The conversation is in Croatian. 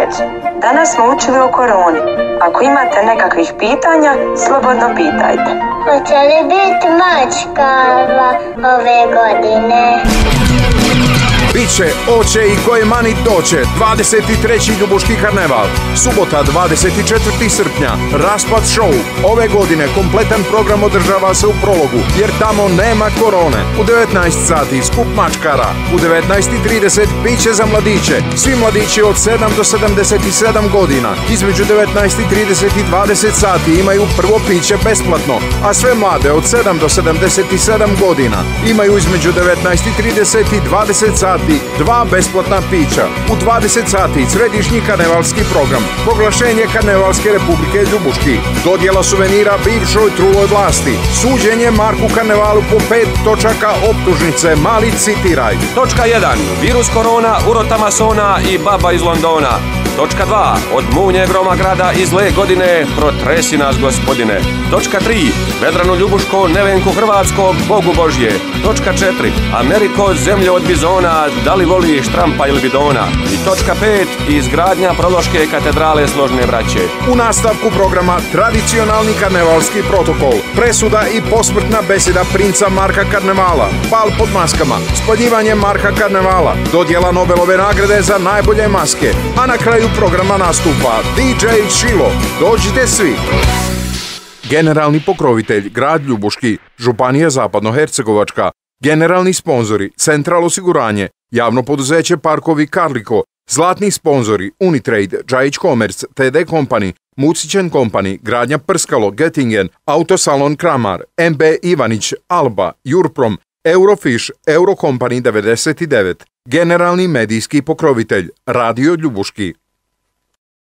djecu. Danas smo učili o koroni. Ako imate nekakvih pitanja, slobodno pitajte. Hoće li biti mačkava ove godine? Biće, oće i koje mani doće. 23. Ljubuški karneval. Subota 24. srpnja. Raspad show. Ove godine kompletan program održava se u prologu, jer tamo nema korone. U 19 sati skup mačkara. U 19.30 piće za mladiće. Svi mladići od 7 do 77 godina. Između 19.30 i 20 sati imaju prvo piće besplatno, a sve mlade od 7 do 77 godina imaju između 19.30 i 20 sati dva besplatna pića. U 20 sati središnji karnevalski program. Proglašenje Karnevalske republike Ljubuški. Dodjela suvenira bivšoj truloj vlasti. Suđenje Marku Karnevalu po pet točaka optužnice. Mali citiraj. Točka 1. Virus korona, urota masona i baba iz Londona. Točka 2. Od munje groma grada i zle godine protresi nas gospodine. Točka 3. Vedranu Ljubuško, Nevenku Hrvatskog, Bogu Božje. Točka 4. Ameriko, zemlje od bizona, da li voli štrampa ili bidona. I točka 5. Izgradnja prološke katedrale složne braće. U nastavku programa tradicionalni karnevalski protokol, presuda i posmrtna beseda princa Marka Karnevala, bal pod maskama, spaljivanje Marka Karnevala, dodjela Nobelove nagrade za najbolje maske, a na kraju programa nastupa DJ Šilo. Dođite svi! Generalni pokrovitelj Grad Ljubuški, Županija Zapadnohercegovačka, generalni sponzori Central osiguranje, javno poduzeće Parkovi Karliko, zlatni sponzori Unitrade, Džajić Commerce, TD Company, Mucićen Company, Gradnja Prskalo, Gettingen, Autosalon Kramar, MB Ivanić, Alba, Jurprom, Eurofish, Eurocompany 99, generalni medijski pokrovitelj, Radio Ljubuški.